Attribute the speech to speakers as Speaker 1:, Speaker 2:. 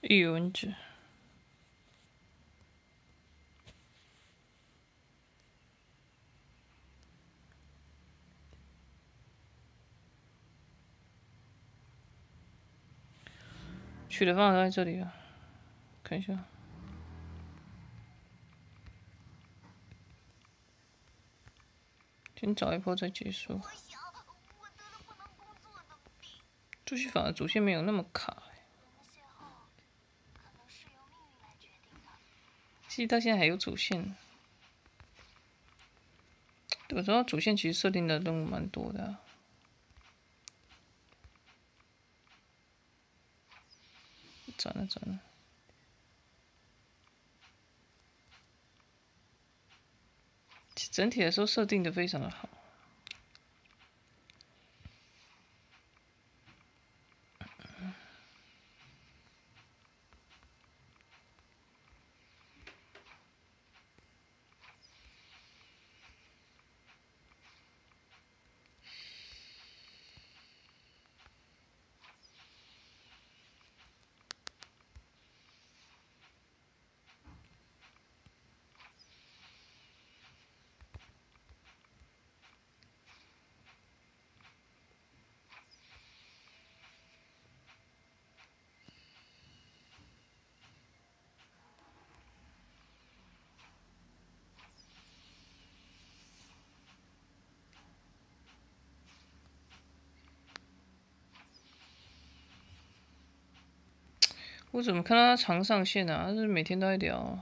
Speaker 1: 玉蚊子。取的方法在这里啊，看一下。先找一波再结束。主线反而主线没有那么卡。其实到现在还有主线。我知道主线其实设定的任务蛮多的。转了转了。整体来说设定的非常的好。我怎么看到他常上线啊？他是每天都在聊。